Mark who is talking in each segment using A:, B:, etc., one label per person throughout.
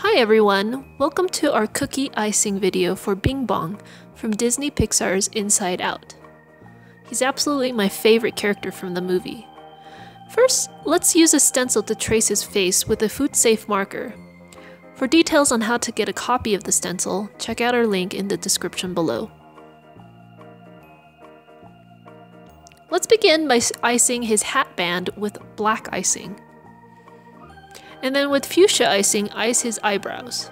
A: Hi everyone, welcome to our cookie icing video for Bing Bong from Disney Pixar's Inside Out. He's absolutely my favorite character from the movie. First, let's use a stencil to trace his face with a food safe marker. For details on how to get a copy of the stencil, check out our link in the description below. Let's begin by icing his hat band with black icing. And then with fuchsia icing, ice his eyebrows.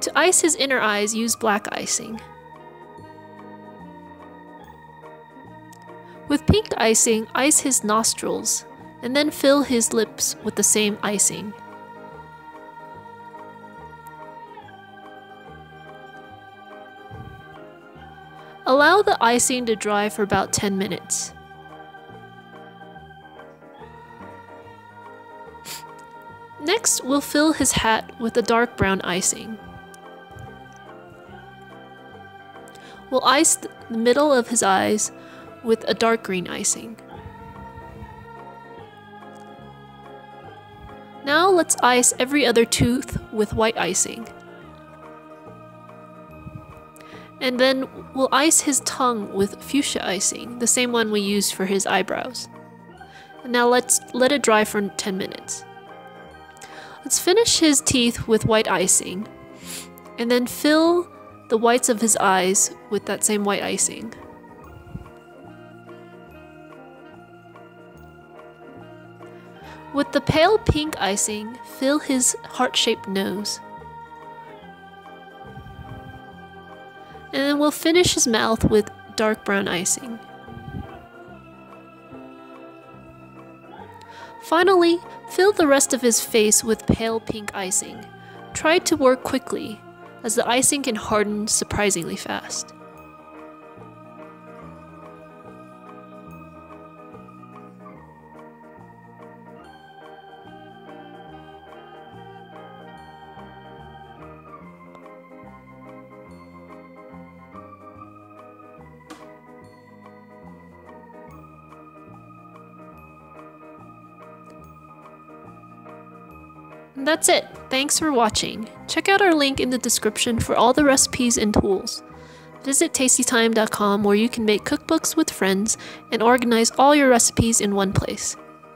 A: To ice his inner eyes, use black icing. With pink icing, ice his nostrils, and then fill his lips with the same icing. Allow the icing to dry for about 10 minutes. Next, we'll fill his hat with a dark brown icing. We'll ice the middle of his eyes with a dark green icing. Now let's ice every other tooth with white icing. And then we'll ice his tongue with fuchsia icing, the same one we used for his eyebrows. And now let's let it dry for 10 minutes. Let's finish his teeth with white icing, and then fill the whites of his eyes with that same white icing. With the pale pink icing, fill his heart-shaped nose. And then we'll finish his mouth with dark brown icing. Finally, fill the rest of his face with pale pink icing. Try to work quickly, as the icing can harden surprisingly fast. That's it. Thanks for watching. Check out our link in the description for all the recipes and tools. Visit tastytime.com where you can make cookbooks with friends and organize all your recipes in one place.